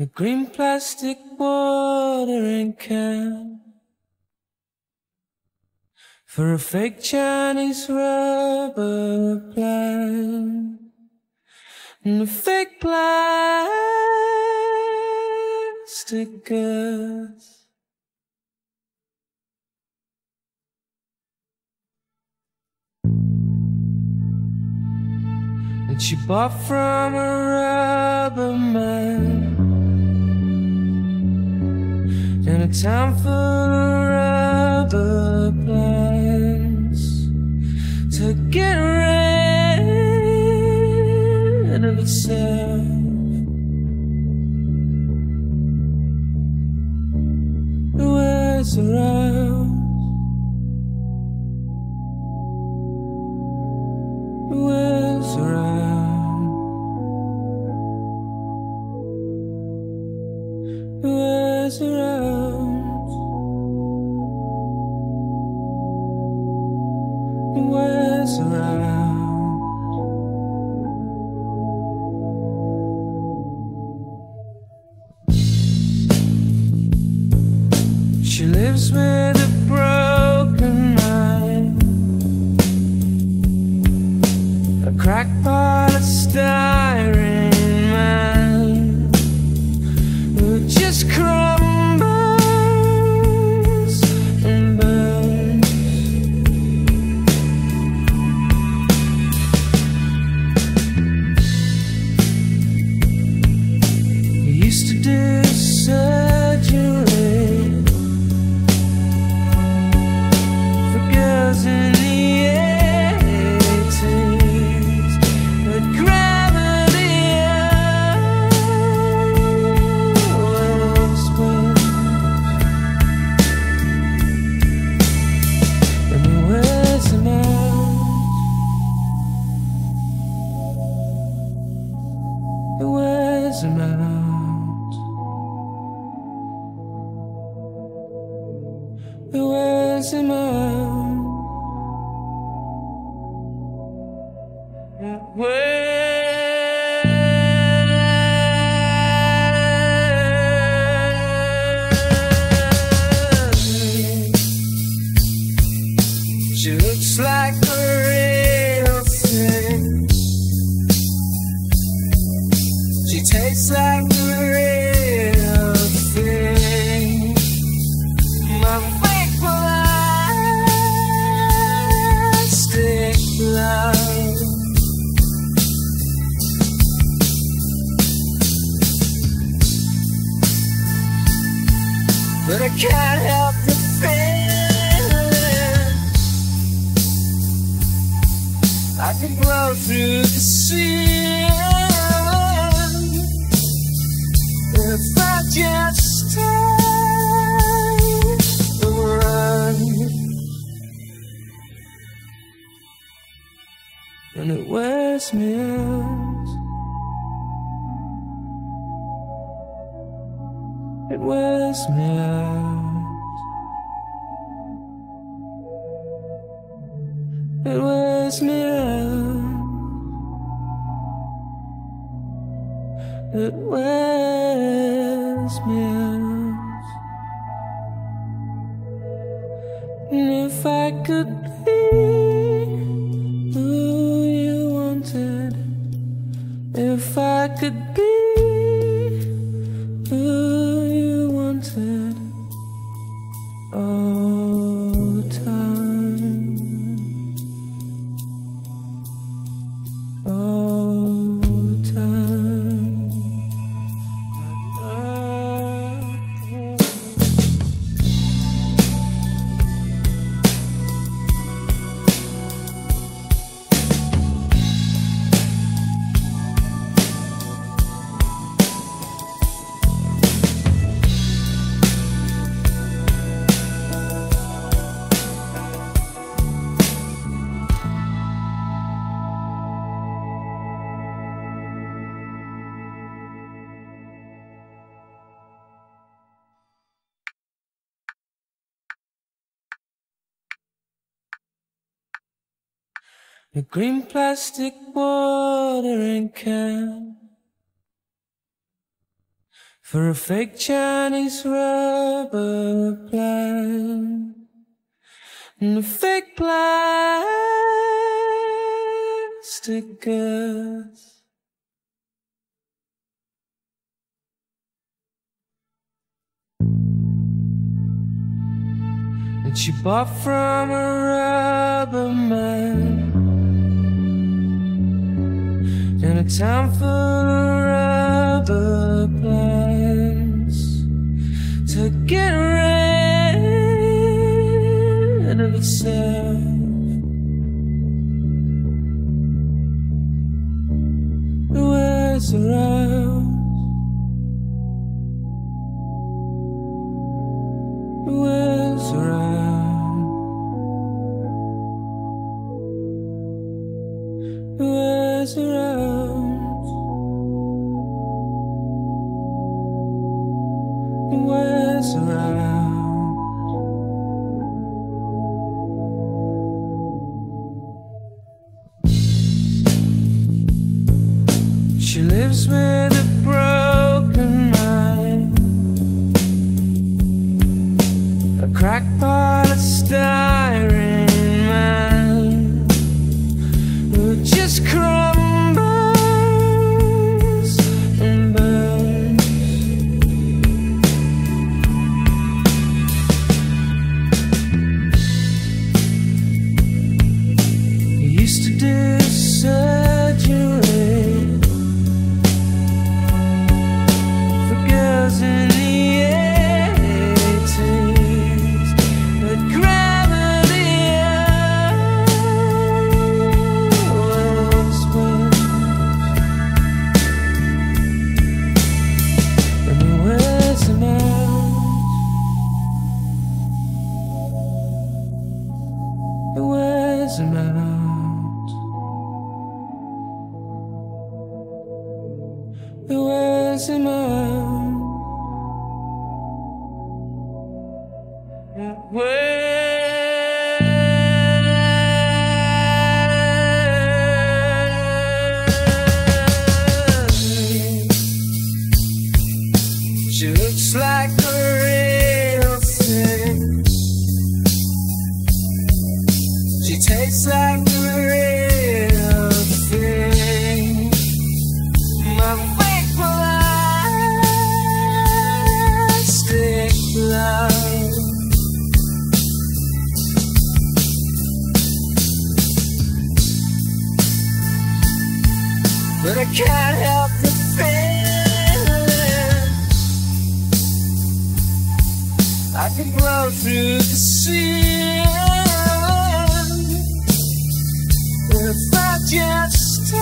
A green plastic watering can for a fake Chinese rubber plant and a fake plastic girth. that she bought from a rubber man in for rubber plants to get rid of itself. It wears around. It wears around. Lives with a broken mind. A crackpot of styrene She looks like a real thing. She tastes like But I can't help the feeling I can blow through the ceiling if I just stay around. And it wears me out. It wears. It wears me out. It wears me out. And if I could be who you wanted, if I could be A green plastic watering can. For a fake Chinese rubber plant. And a fake plastic girth. And she bought from a rubber man a town full rubber plants to get rid of itself. Around. She lives with do It can't help the feeling I can blow through the ceiling if I just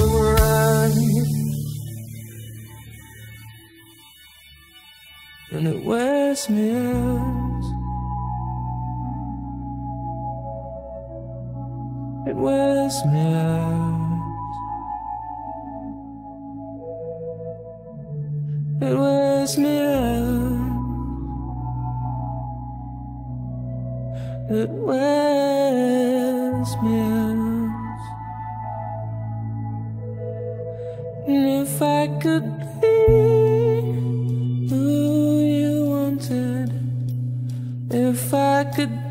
around. And it wears me out. It me out. It me out. It me out. And if I could be who you wanted, if I could